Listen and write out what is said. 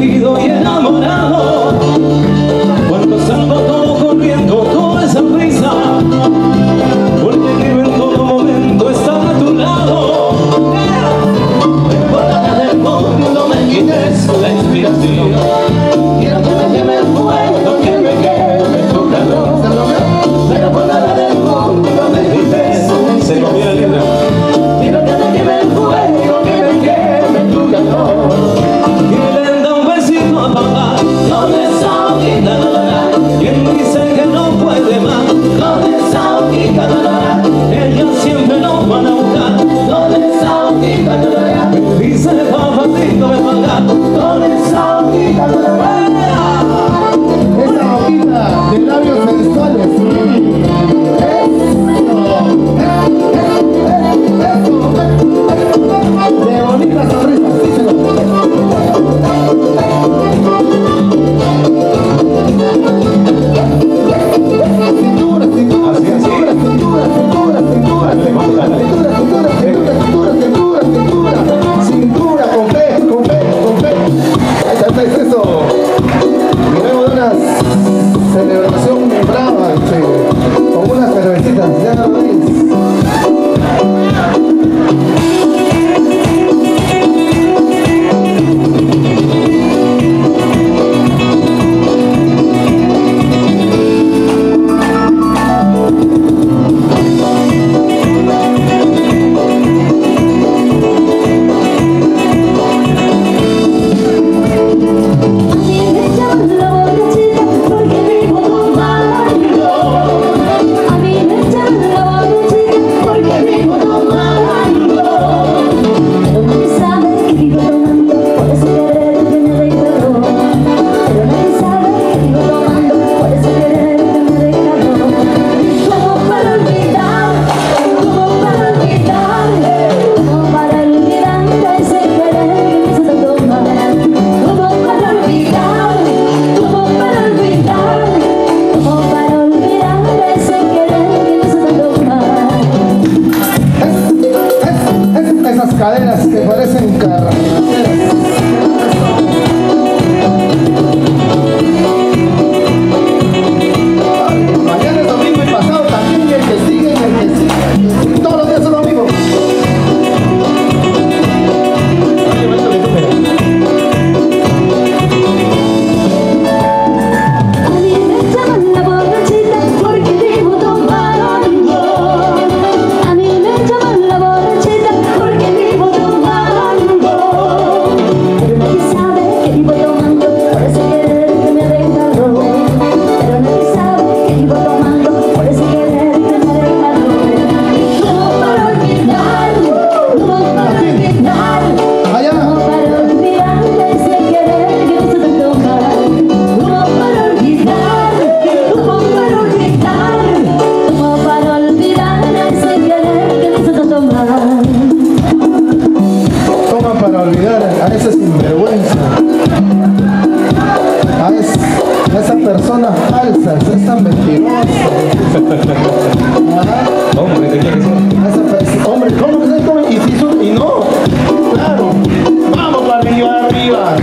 we don't yet. a ese sinvergüenza, a, es, a esa persona falsa, a esa mentirosa. Hombre, hombre, ¿cómo que se come? Y, si y no, claro, vamos para arriba, arriba,